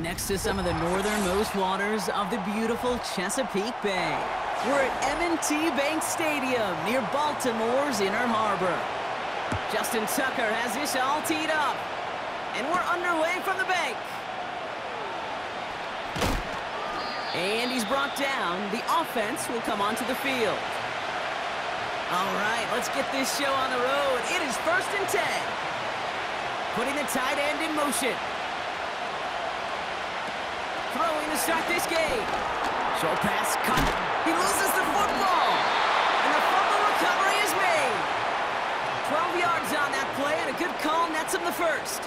Next to some of the northernmost waters of the beautiful Chesapeake Bay. We're at M&T Bank Stadium near Baltimore's Inner Harbor. Justin Tucker has this all teed up. And we're underway from the bank. And he's brought down. The offense will come onto the field. All right, let's get this show on the road. It is first and 10. Putting the tight end in motion. Throwing to start this game. Short pass cut. He loses the football. And the fumble recovery is made. 12 yards on that play and a good call nets him the first.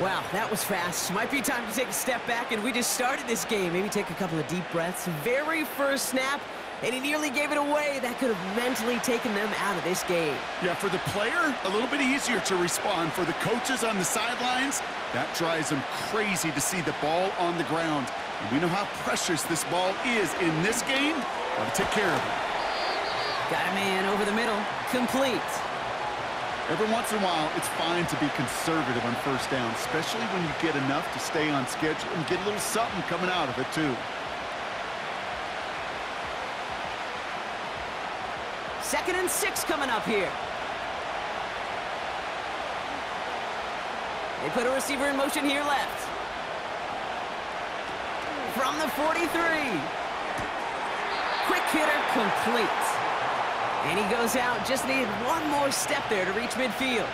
Wow, that was fast. Might be time to take a step back, and we just started this game. Maybe take a couple of deep breaths. Very first snap, and he nearly gave it away. That could have mentally taken them out of this game. Yeah, for the player, a little bit easier to respond. For the coaches on the sidelines, that drives them crazy to see the ball on the ground. And we know how precious this ball is in this game. Got to take care of it. Got a man over the middle. Complete. Every once in a while, it's fine to be conservative on first down, especially when you get enough to stay on schedule and get a little something coming out of it, too. Second and six coming up here. They put a receiver in motion here left. From the 43. Quick hitter complete. And he goes out, just needed one more step there to reach midfield.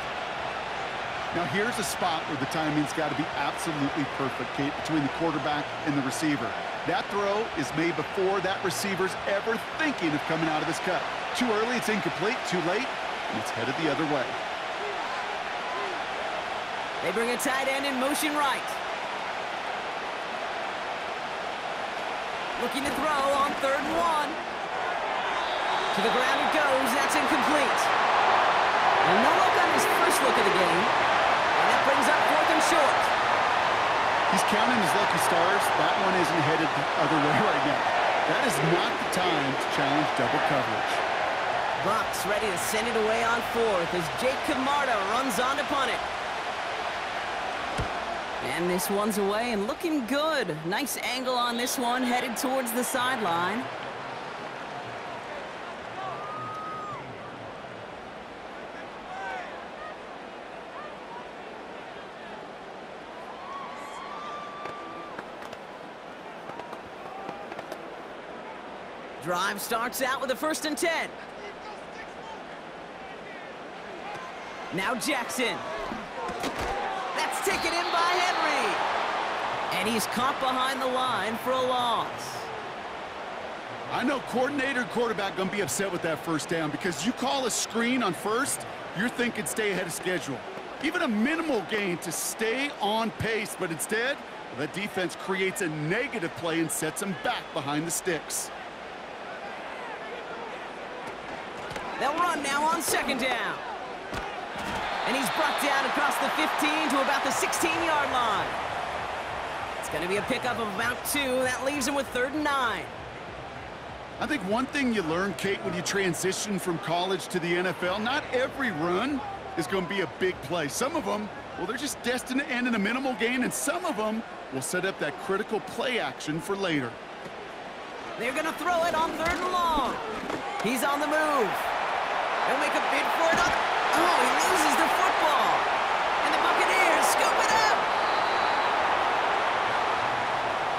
Now here's a spot where the timing's got to be absolutely perfect, Kate, between the quarterback and the receiver. That throw is made before that receiver's ever thinking of coming out of his cut. Too early, it's incomplete. Too late, and it's headed the other way. They bring a tight end in motion right. Looking to throw on third and one. To the ground it goes. That's incomplete. And no look on his first look of the game. And that brings up fourth and short. He's counting his lucky stars. That one isn't headed the other way right now. That is not the time to challenge double coverage. Bucks ready to send it away on fourth as Jake Camarda runs on to punt it. And this one's away and looking good. Nice angle on this one, headed towards the sideline. Drive starts out with a first and 10. Now Jackson. Taken in by Henry. And he's caught behind the line for a loss. I know coordinator and quarterback going to be upset with that first down because you call a screen on first, you're thinking stay ahead of schedule. Even a minimal gain to stay on pace, but instead, the defense creates a negative play and sets him back behind the sticks. They'll run now on second down. And he's brought down across the 15 to about the 16-yard line. It's going to be a pickup of about two. That leaves him with third and nine. I think one thing you learn, Kate, when you transition from college to the NFL, not every run is going to be a big play. Some of them, well, they're just destined to end in a minimal gain, and some of them will set up that critical play action for later. They're going to throw it on third and long. He's on the move. They'll make a bid for it. Up. Oh, he loses the football. And the Buccaneers scoop it up.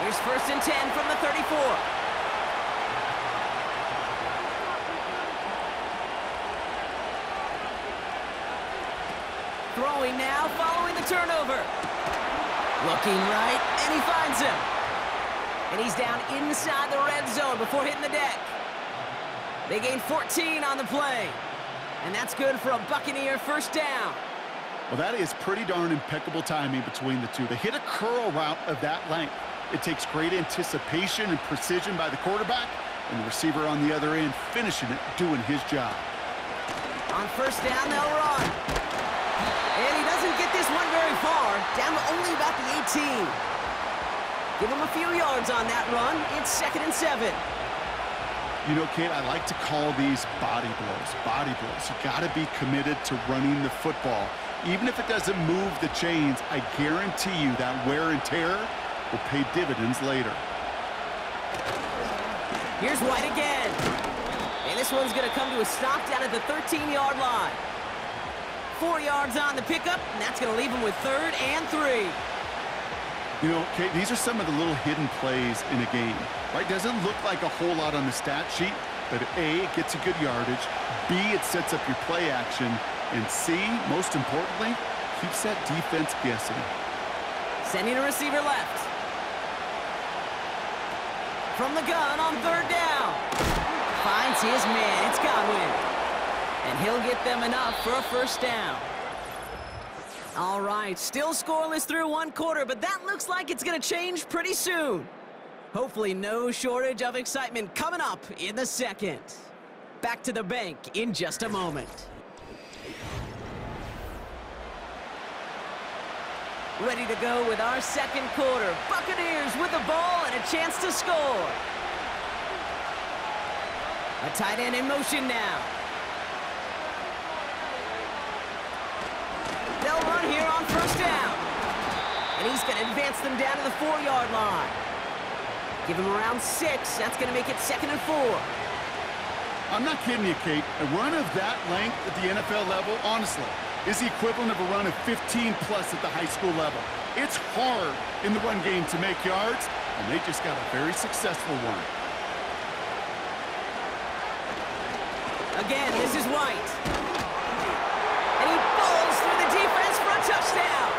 Here's first and 10 from the 34. Throwing now, following the turnover. Looking right, and he finds him. And he's down inside the red zone before hitting the deck. They gain 14 on the play. And that's good for a Buccaneer first down. Well, that is pretty darn impeccable timing between the two. They hit a curl route of that length. It takes great anticipation and precision by the quarterback, and the receiver on the other end finishing it, doing his job. On first down, they'll run. And he doesn't get this one very far, down to only about the 18. Give him a few yards on that run. It's second and seven. You know, Kate, I like to call these body blows. Body blows. You got to be committed to running the football. Even if it doesn't move the chains, I guarantee you that wear and tear will pay dividends later. Here's White again. And this one's going to come to a stop down at the 13-yard line. Four yards on the pickup, and that's going to leave him with third and three. You know, Kate, these are some of the little hidden plays in a game. Right? Doesn't look like a whole lot on the stat sheet, but A, it gets a good yardage. B, it sets up your play action. And C, most importantly, keeps that defense guessing. Sending a receiver left. From the gun on third down. Finds his man. It's Godwin. And he'll get them enough for a first down. All right, still scoreless through one quarter, but that looks like it's going to change pretty soon. Hopefully no shortage of excitement coming up in the second. Back to the bank in just a moment. Ready to go with our second quarter. Buccaneers with the ball and a chance to score. A tight end in motion now. They'll run here on first down. And he's going to advance them down to the four-yard line. Give him around six. That's going to make it second and four. I'm not kidding you, Kate. A run of that length at the NFL level, honestly, is the equivalent of a run of 15 plus at the high school level. It's hard in the run game to make yards, and they just got a very successful one. Again, this is White. And he falls through the defense for a touchdown.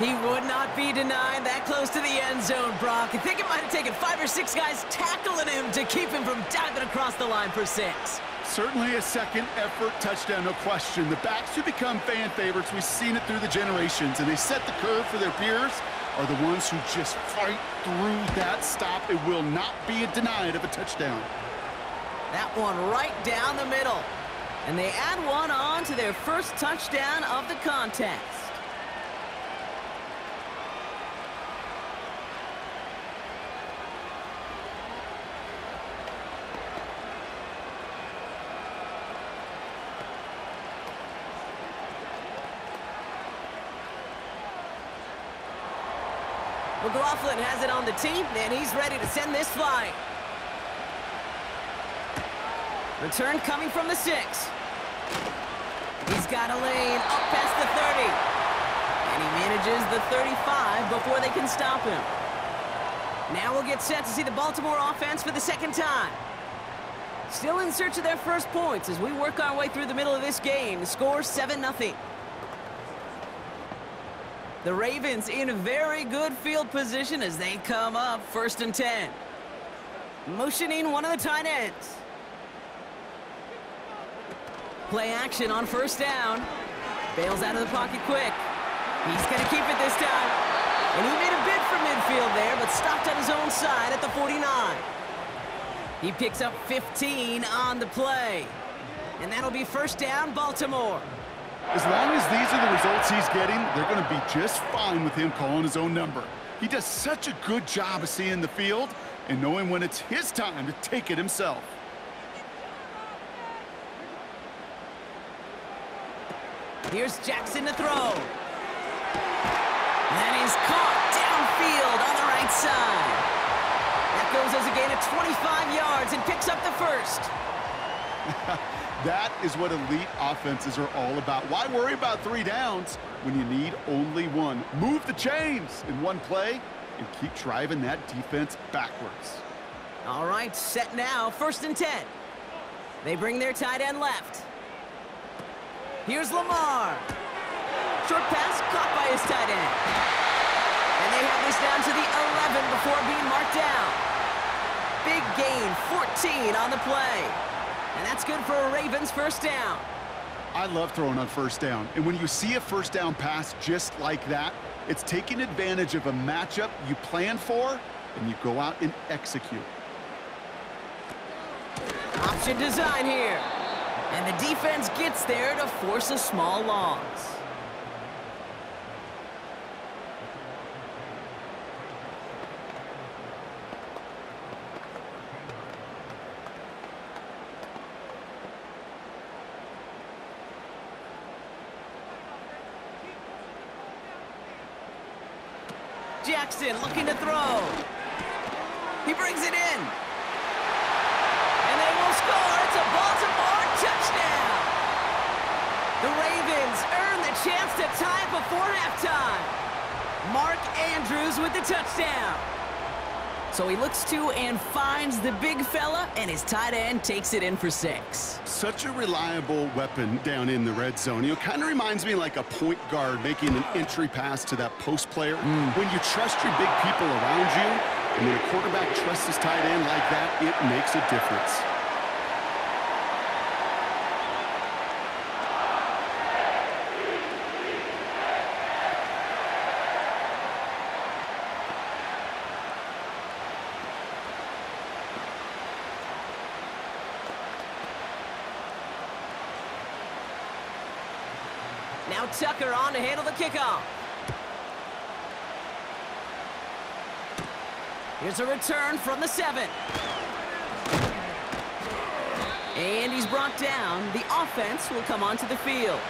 He would not be denied that close to the end zone, Brock. I think it might have taken five or six guys tackling him to keep him from diving across the line for six. Certainly a second effort touchdown, no question. The backs who become fan favorites, we've seen it through the generations, and they set the curve for their peers, are the ones who just fight through that stop. It will not be a denied of a touchdown. That one right down the middle. And they add one on to their first touchdown of the contest. McLaughlin has it on the team, and he's ready to send this flying. Return coming from the six. He's got a lane up past the 30. And he manages the 35 before they can stop him. Now we'll get set to see the Baltimore offense for the second time. Still in search of their first points as we work our way through the middle of this game. The score 7-0. The Ravens in a very good field position as they come up first and 10. Motioning one of the tight ends. Play action on first down. Bails out of the pocket quick. He's going to keep it this time. And he made a bid for midfield there, but stopped on his own side at the 49. He picks up 15 on the play. And that'll be first down, Baltimore. As long as these are the results he's getting, they're going to be just fine with him calling his own number. He does such a good job of seeing the field and knowing when it's his time to take it himself. Here's Jackson to throw. That is caught downfield on the right side. That goes as a gain of 25 yards and picks up the first. that is what elite offenses are all about. Why worry about three downs when you need only one? Move the chains in one play and keep driving that defense backwards. All right, set now, first and 10. They bring their tight end left. Here's Lamar. Short pass caught by his tight end. And they have this down to the 11 before being marked down. Big gain, 14 on the play. And that's good for a Ravens first down. I love throwing on first down. And when you see a first down pass just like that, it's taking advantage of a matchup you plan for, and you go out and execute. Option design here. And the defense gets there to force a small loss. Jackson looking to throw. He brings it in. And they will score. It's a Baltimore touchdown. The Ravens earn the chance to tie before halftime. Mark Andrews with the touchdown. So he looks to and finds the big fella, and his tight end takes it in for six. Such a reliable weapon down in the red zone. You know, kind of reminds me like a point guard making an entry pass to that post player. Mm. When you trust your big people around you, and when a quarterback trusts his tight end like that, it makes a difference. Now Tucker on to handle the kickoff. Here's a return from the seven. And he's brought down. The offense will come onto the field.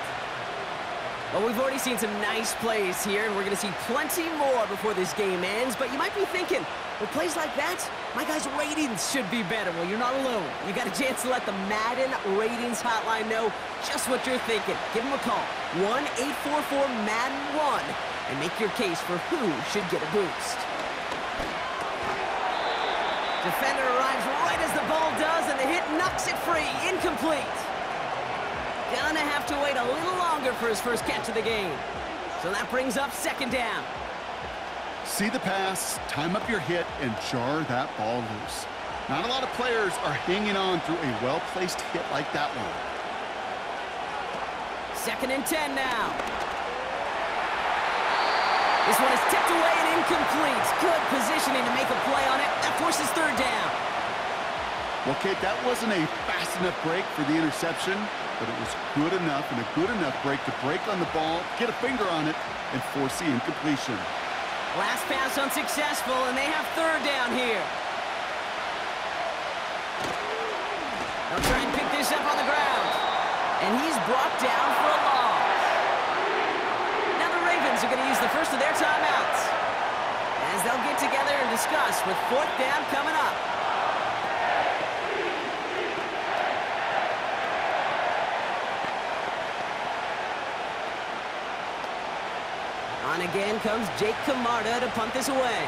Well, we've already seen some nice plays here, and we're going to see plenty more before this game ends. But you might be thinking, with plays like that, my guys' ratings should be better. Well, you're not alone. You got a chance to let the Madden Ratings Hotline know just what you're thinking. Give them a call, 1-844-MADDEN-1, and make your case for who should get a boost. Defender arrives right as the ball does, and the hit knocks it free. Incomplete. Gonna have to wait a little longer for his first catch of the game. So that brings up second down. See the pass, time up your hit, and jar that ball loose. Not a lot of players are hanging on through a well-placed hit like that one. Second and 10 now. This one is tipped away and incomplete. Good positioning to make a play on it. That forces third down. Well, Kate, that wasn't a fast enough break for the interception, but it was good enough and a good enough break to break on the ball, get a finger on it, and force the incompletion. Last pass unsuccessful, and they have third down here. They'll try and pick this up on the ground. And he's brought down for a loss. Now the Ravens are going to use the first of their timeouts. As they'll get together and discuss with fourth down coming up. Again comes Jake Camarda to punt this away.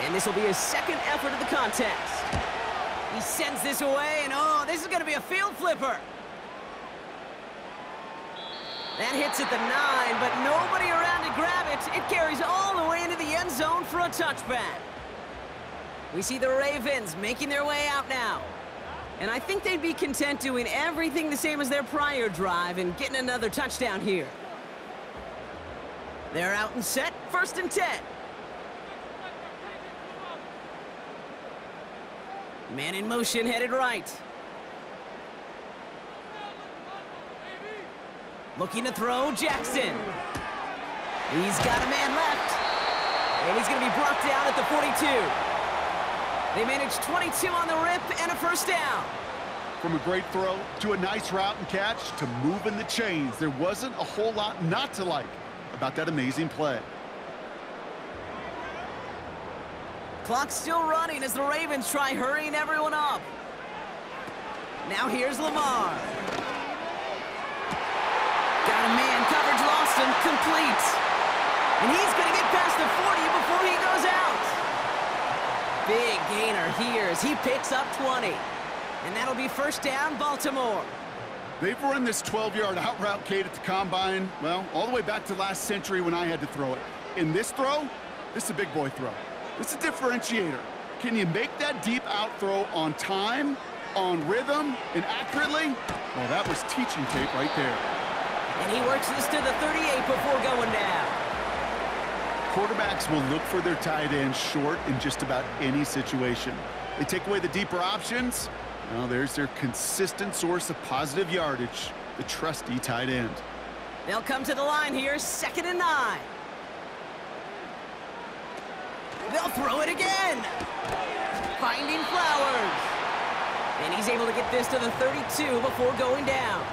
And this will be his second effort of the contest. He sends this away, and oh, this is going to be a field flipper. That hits at the nine, but nobody around to grab it. It carries all the way into the end zone for a touchback. We see the Ravens making their way out now. And I think they'd be content doing everything the same as their prior drive and getting another touchdown here. They're out and set, first and 10. Man in motion, headed right. Looking to throw, Jackson. He's got a man left. And he's going to be brought down at the 42. They managed 22 on the rip and a first down. From a great throw to a nice route and catch to moving the chains, there wasn't a whole lot not to like about that amazing play. Clock's still running as the Ravens try hurrying everyone up. Now here's Lamar. Got a man, coverage lost him, complete. And he's going to get past the 40 before he goes out. Big gainer here as he picks up 20. And that'll be first down, Baltimore. They've run this 12-yard out route, Kate, at the Combine, well, all the way back to last century when I had to throw it. In this throw, this is a big boy throw. This is a differentiator. Can you make that deep out throw on time, on rhythm, and accurately? Well, that was teaching tape right there. And he works this to the 38 before going down. Quarterbacks will look for their tight end short in just about any situation. They take away the deeper options, well, there's their consistent source of positive yardage, the trusty tight end. They'll come to the line here, second and nine. They'll throw it again. Finding Flowers. And he's able to get this to the 32 before going down.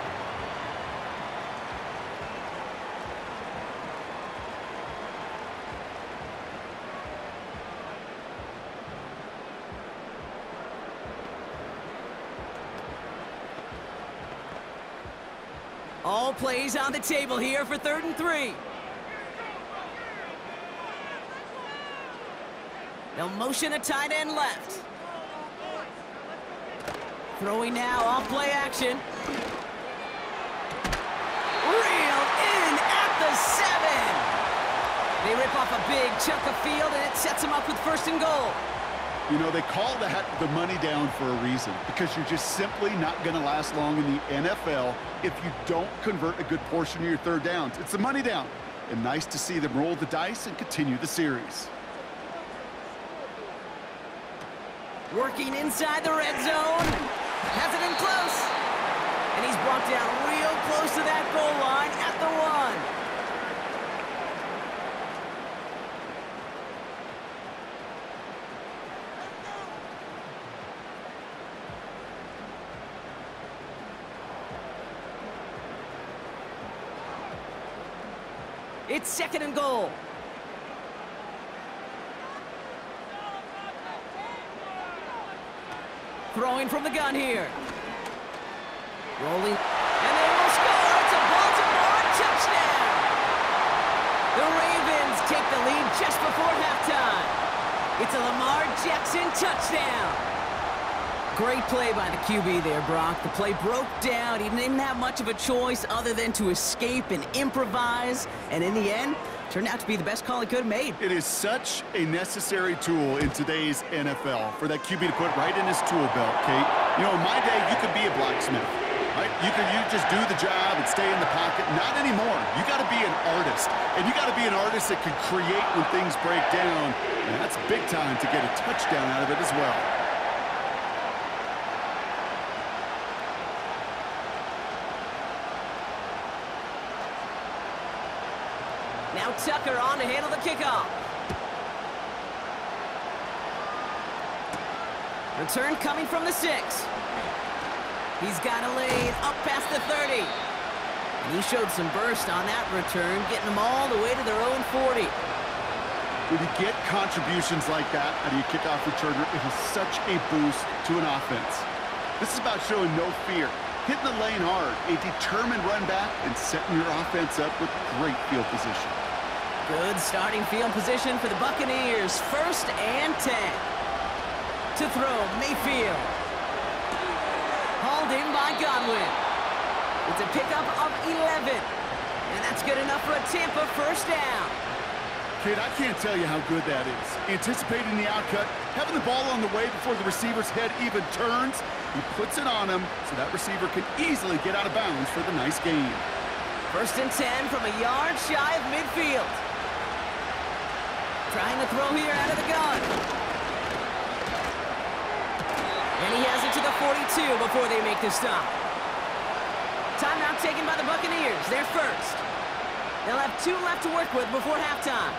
Plays on the table here for third and three. They'll motion a tight end left. Throwing now, off play action. Reeled in at the seven. They rip off a big chunk of field, and it sets them up with first and goal. You know, they call that the money down for a reason because you're just simply not going to last long in the NFL if you don't convert a good portion of your third downs. It's the money down. And nice to see them roll the dice and continue the series. Working inside the red zone. Has it in close. And he's brought down real close to that goal line at the one. It's second and goal. Throwing from the gun here. Rolling. And they will score. It's a Baltimore touchdown. The Ravens take the lead just before halftime. It's a Lamar Jackson touchdown. Great play by the QB there, Brock. The play broke down. He didn't have much of a choice other than to escape and improvise. And in the end, turned out to be the best call he could have made. It is such a necessary tool in today's NFL for that QB to put right in his tool belt, Kate. You know, in my day, you could be a blacksmith. Right? You could you just do the job and stay in the pocket. Not anymore. You got to be an artist. And you got to be an artist that can create when things break down. And that's big time to get a touchdown out of it as well. Now Tucker on to handle the kickoff. Return coming from the six. He's got a lane up past the 30. And he showed some burst on that return, getting them all the way to their own 40. When you get contributions like that out of your kickoff returner, it is such a boost to an offense. This is about showing no fear, hitting the lane hard, a determined run back, and setting your offense up with great field position. Good starting field position for the Buccaneers. First and 10. To throw, Mayfield. Hauled in by Godwin. It's a pickup of 11. And that's good enough for a Tampa first down. Kid, I can't tell you how good that is. Anticipating the outcut, having the ball on the way before the receiver's head even turns, he puts it on him so that receiver can easily get out of bounds for the nice gain. First and 10 from a yard shy of midfield. Trying to throw here out of the gun. And he has it to the 42 before they make the stop. Timeout taken by the Buccaneers. They're first. They'll have two left to work with before halftime.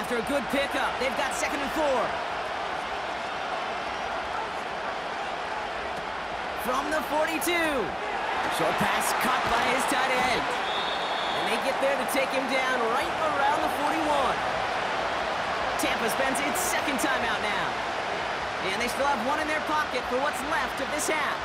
After a good pickup, they've got second and four. From the 42. Short pass caught by his tight end. And they get there to take him down right around the 41. Tampa spends its second timeout now. And they still have one in their pocket for what's left of this half.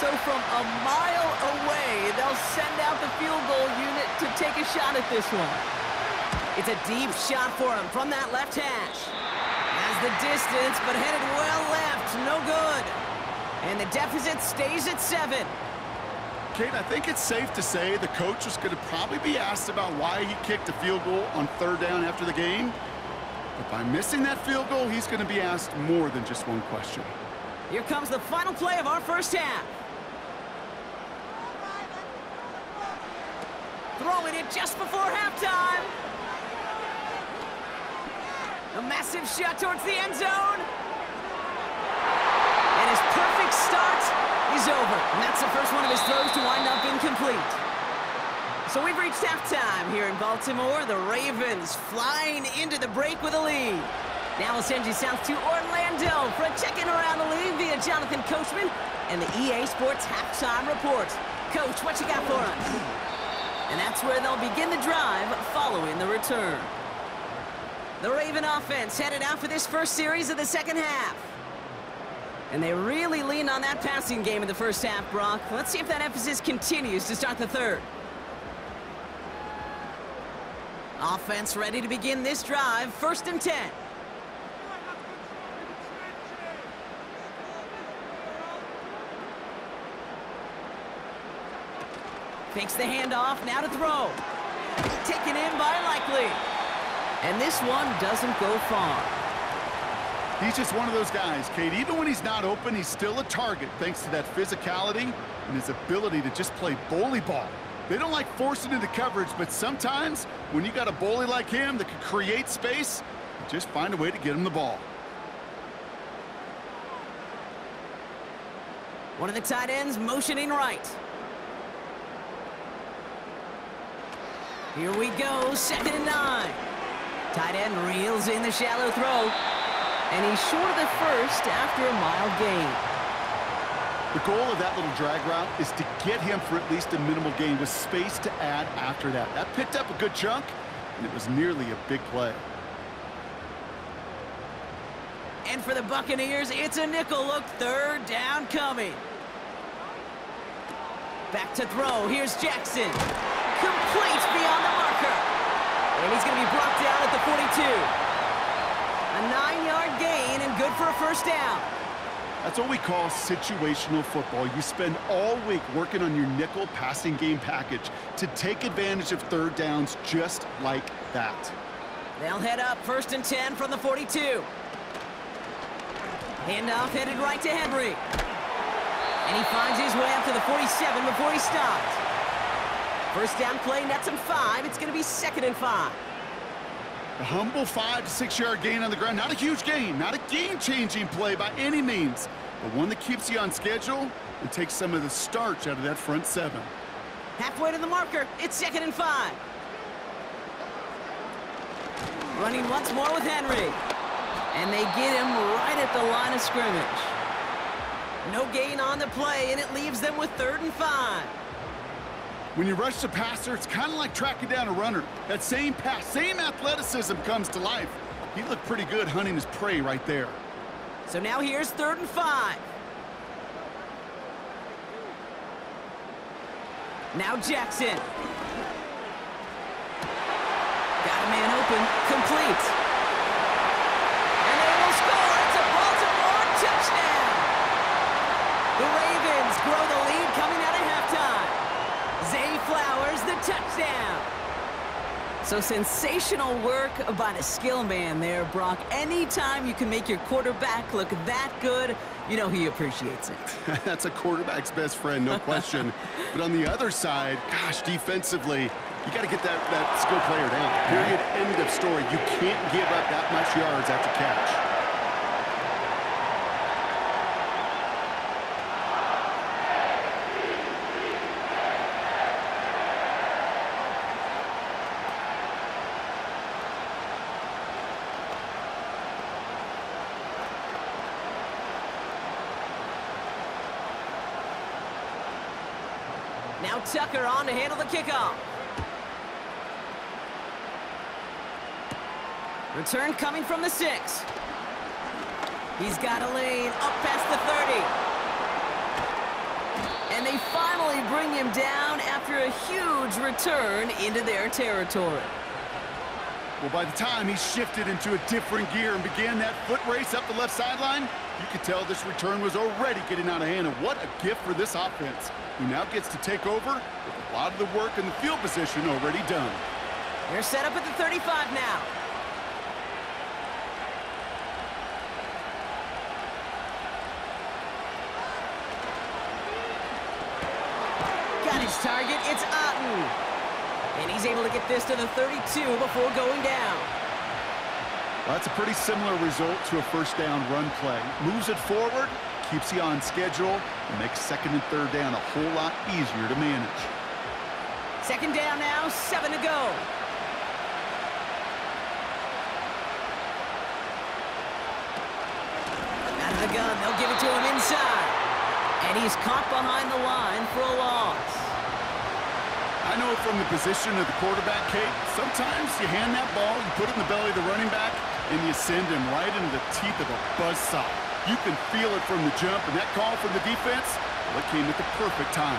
So from a mile away, they'll send out the field goal unit to take a shot at this one. It's a deep shot for him from that left hash. Has the distance, but headed well left. No good. And the deficit stays at seven. Kate, I think it's safe to say the coach is going to probably be asked about why he kicked a field goal on third down after the game. But by missing that field goal, he's going to be asked more than just one question. Here comes the final play of our first half. Throwing it just before halftime. A massive shot towards the end zone. And his perfect start is over. And that's the first one of his throws to wind up incomplete. So we've reached halftime here in Baltimore. The Ravens flying into the break with a lead. Now we'll send you south to Orlando. For a check-in around the league via Jonathan Coachman and the EA Sports Halftime Report. Coach, what you got for us? And that's where they'll begin the drive following the return. The Raven offense headed out for this first series of the second half. And they really leaned on that passing game in the first half, Brock. Let's see if that emphasis continues to start the third. Offense ready to begin this drive, first and 10. Fakes the handoff, now to throw. Taken in by Likely. And this one doesn't go far. He's just one of those guys, Kate. Even when he's not open, he's still a target thanks to that physicality and his ability to just play bully ball. They don't like forcing into coverage, but sometimes when you got a bully like him that can create space, just find a way to get him the ball. One of the tight ends motioning right. Here we go, second and nine. Tight end reels in the shallow throw. And he's short of the first after a mild gain. The goal of that little drag route is to get him for at least a minimal gain with space to add after that. That picked up a good chunk, and it was nearly a big play. And for the Buccaneers, it's a nickel look, third down coming. Back to throw, here's Jackson. Complete beyond the marker. And he's going to be brought down at the 42. A nine-yard gain and good for a first down. That's what we call situational football. You spend all week working on your nickel passing game package to take advantage of third downs just like that. They'll head up first and 10 from the 42. Handoff headed right to Henry. And he finds his way up to the 47 before he stops. First down play, nets him five. It's going to be second and five. A humble five to six yard gain on the ground. Not a huge gain, not a game-changing play by any means, but one that keeps you on schedule and takes some of the starch out of that front seven. Halfway to the marker, it's second and five. Running once more with Henry. And they get him right at the line of scrimmage. No gain on the play, and it leaves them with third and five. When you rush the passer, it's kind of like tracking down a runner. That same pass, same athleticism comes to life. He looked pretty good hunting his prey right there. So now here's third and five. Now Jackson. Got a man open. Complete. And they will score. It's a Baltimore touchdown. The Ravens grow the lead coming. Zay Flowers, the touchdown. So sensational work by the skill man there, Brock. Anytime you can make your quarterback look that good, you know he appreciates it. That's a quarterback's best friend, no question. but on the other side, gosh, defensively, you got to get that, that skill player down. Period, end of story. You can't give up that much yards after catch. Now Tucker on to handle the kickoff. Return coming from the six. He's got a lane up past the 30. And they finally bring him down after a huge return into their territory. Well, by the time he shifted into a different gear and began that foot race up the left sideline, you could tell this return was already getting out of hand. And what a gift for this offense, who now gets to take over with a lot of the work in the field position already done. They're set up at the 35 now. Got his target. It's Otton. And he's able to get this to the 32 before going down. Well, that's a pretty similar result to a first down run play. Moves it forward, keeps you on schedule, and makes second and third down a whole lot easier to manage. Second down now, seven to go. Out of the gun. They'll give it to him inside. And he's caught behind the line for a loss. I know from the position of the quarterback, Kate, sometimes you hand that ball, you put it in the belly of the running back, and you send him right into the teeth of a buzzsaw. You can feel it from the jump, and that call from the defense, well, it came at the perfect time.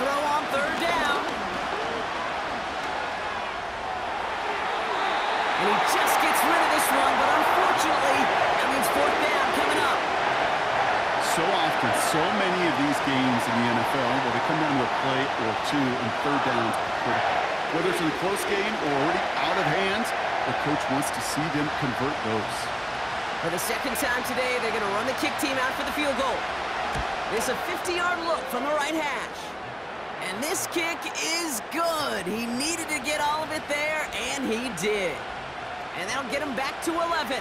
Throw on third down. And he just gets rid of this one, but unfortunately, that means fourth down coming up. So often, so many of these games in the NFL where they come down to a play or two and third downs Whether it's in a close game or already out of hand, the coach wants to see them convert those. For the second time today, they're going to run the kick team out for the field goal. It's a 50-yard look from the right hash. And this kick is good. He needed to get all of it there, and he did. And that'll get him back to 11.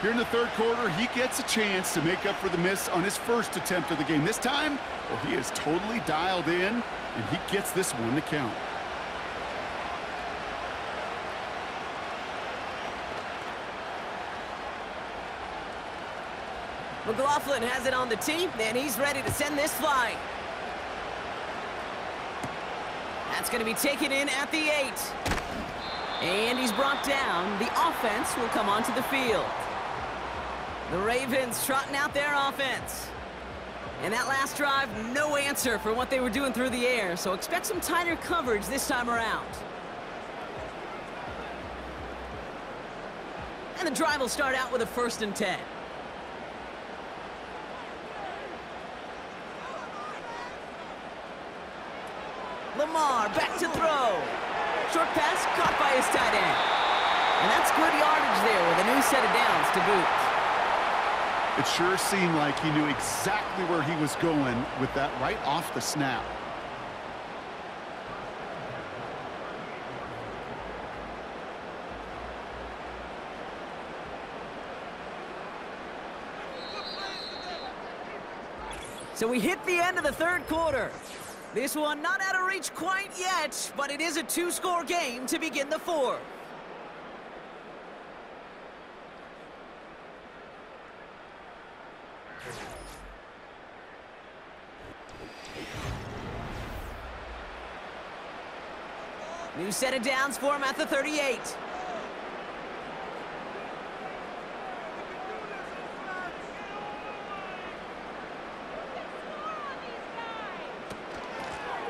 Here in the third quarter, he gets a chance to make up for the miss on his first attempt of the game. This time, well, he is totally dialed in, and he gets this one to count. McLaughlin has it on the tee, and he's ready to send this flying. That's going to be taken in at the eight. And he's brought down. The offense will come onto the field. The Ravens trotting out their offense. And that last drive, no answer for what they were doing through the air, so expect some tighter coverage this time around. And the drive will start out with a first and 10. Lamar back to throw. Short pass caught by his tight end. And that's good yardage there with a new set of downs to boot. It sure seemed like he knew exactly where he was going with that right off the snap. So we hit the end of the third quarter. This one not out of reach quite yet, but it is a two-score game to begin the fourth. New set of downs for him at the 38.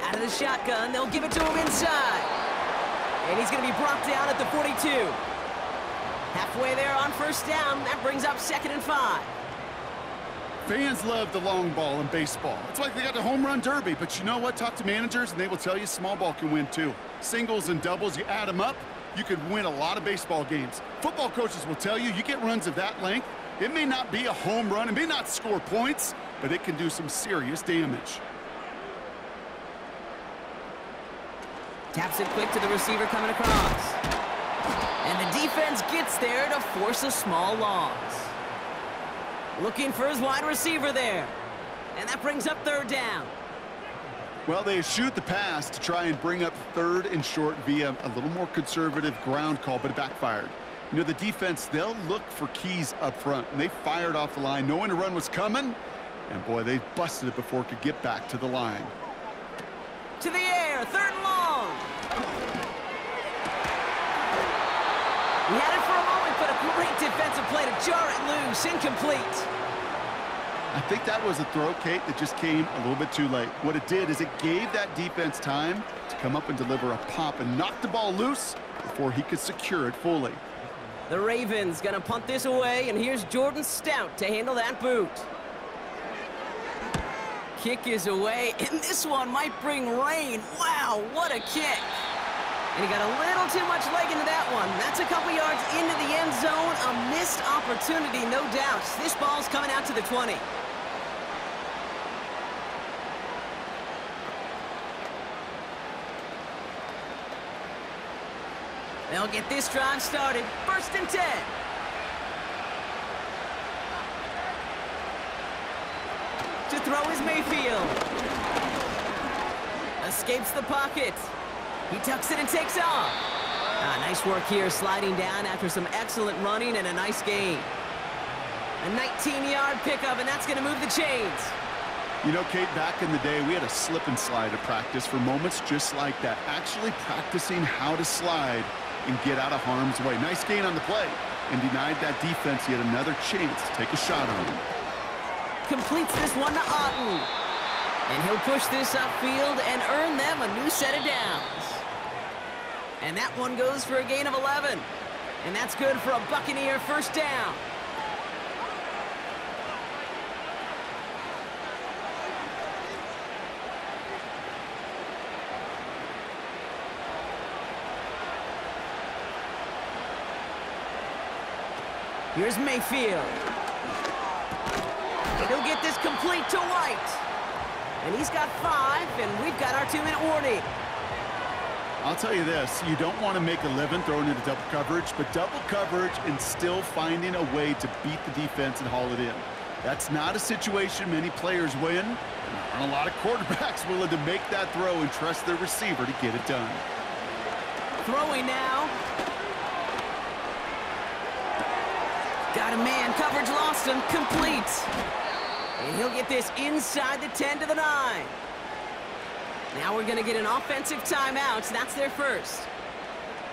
Out of the shotgun, they'll give it to him inside. And he's going to be brought down at the 42. Halfway there on first down, that brings up second and five. Fans love the long ball in baseball. It's like they got the home run derby, but you know what? Talk to managers and they will tell you small ball can win too. Singles and doubles, you add them up, you could win a lot of baseball games. Football coaches will tell you, you get runs of that length, it may not be a home run, it may not score points, but it can do some serious damage. Taps it quick to the receiver coming across. And the defense gets there to force a small loss. Looking for his wide receiver there. And that brings up third down. Well, they shoot the pass to try and bring up third and short via a little more conservative ground call, but it backfired. You know, the defense, they'll look for keys up front, and they fired off the line knowing the run was coming, and boy, they busted it before it could get back to the line. To the air, third and long. We had it for a moment, but a great defensive play to jar it loose, incomplete. I think that was a throw, Kate, that just came a little bit too late. What it did is it gave that defense time to come up and deliver a pop and knock the ball loose before he could secure it fully. The Ravens gonna punt this away, and here's Jordan Stout to handle that boot. Kick is away, and this one might bring rain. Wow, what a kick. And he got a little too much leg into that one. That's a couple yards into the end zone. A missed opportunity, no doubt. This ball's coming out to the 20. They'll get this drive started. First and 10. To throw is Mayfield. Escapes the pocket. He tucks it and takes off. Ah, nice work here, sliding down after some excellent running and a nice gain. A 19-yard pickup, and that's going to move the chains. You know, Kate, back in the day, we had a slip and slide at practice for moments just like that. Actually practicing how to slide and get out of harm's way. Nice gain on the play and denied that defense yet another chance to take a shot on him. Completes this one to Otton. And he'll push this upfield and earn them a new set of downs. And that one goes for a gain of 11. And that's good for a Buccaneer first down. Here's Mayfield. And he'll get this complete to White. And he's got five, and we've got our two-minute warning. I'll tell you this, you don't want to make a living throwing into double coverage, but double coverage and still finding a way to beat the defense and haul it in. That's not a situation many players win, and a lot of quarterbacks willing to make that throw and trust their receiver to get it done. Throwing now. Got a man, coverage lost him, complete. And he'll get this inside the 10 to the 9. Now we're going to get an offensive timeout. So That's their first.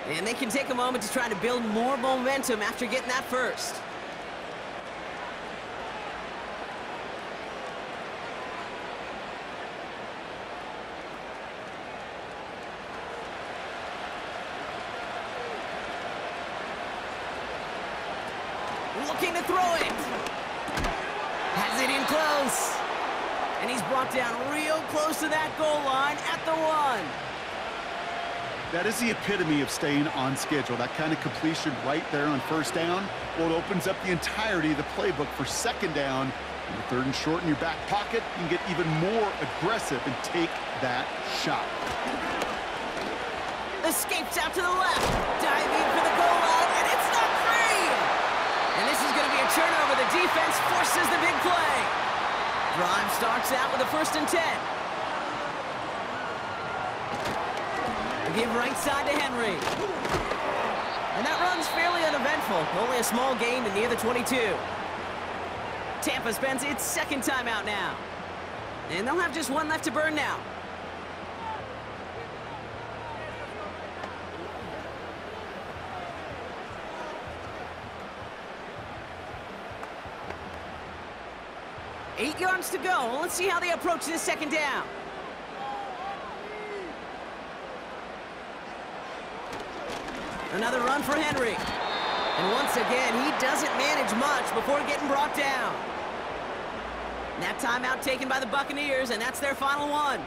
And they can take a moment to try to build more momentum after getting that first. Looking to throw it. Has it in close. And he's brought down real close to that goal line at the one. That is the epitome of staying on schedule. That kind of completion right there on first down. Well, it opens up the entirety of the playbook for second down. And third and short in your back pocket, you can get even more aggressive and take that shot. Escapes out to the left. Diving for the goal line, and it's not free. And this is going to be a turnover. The defense forces the big play. Drive starts out with a first and 10. Give right side to Henry. And that run's fairly uneventful. Only a small gain to near the 22. Tampa spends its second timeout now. And they'll have just one left to burn now. Eight yards to go. Let's see how they approach this second down. Another run for Henry. And once again, he doesn't manage much before getting brought down. That timeout taken by the Buccaneers, and that's their final one.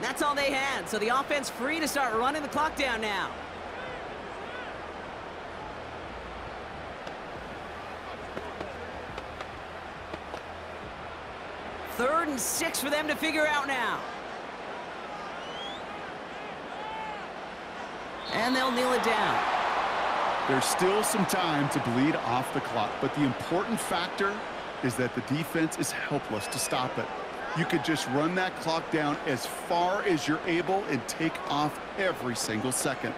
That's all they had, so the offense free to start running the clock down now. Third and six for them to figure out now. And they'll kneel it down. There's still some time to bleed off the clock, but the important factor is that the defense is helpless to stop it. You could just run that clock down as far as you're able and take off every single second.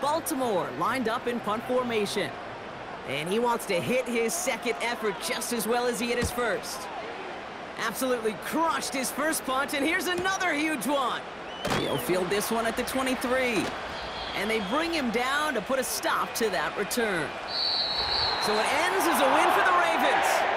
Baltimore lined up in punt formation. And he wants to hit his second effort just as well as he hit his first. Absolutely crushed his first punt, and here's another huge one. He'll field this one at the 23. And they bring him down to put a stop to that return. So it ends as a win for the Ravens.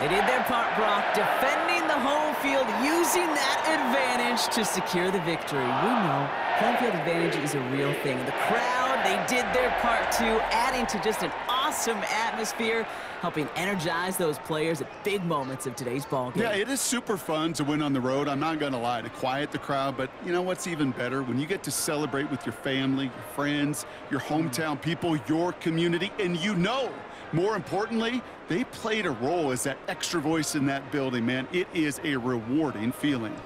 They did their part, Brock, defending the home field, using that advantage to secure the victory. We know home field advantage is a real thing. The crowd, they did their part too, adding to just an awesome atmosphere, helping energize those players at big moments of today's ball game. Yeah, it is super fun to win on the road. I'm not going to lie, to quiet the crowd. But you know what's even better? When you get to celebrate with your family, your friends, your hometown people, your community, and you know more importantly, they played a role as that extra voice in that building, man. It is a rewarding feeling.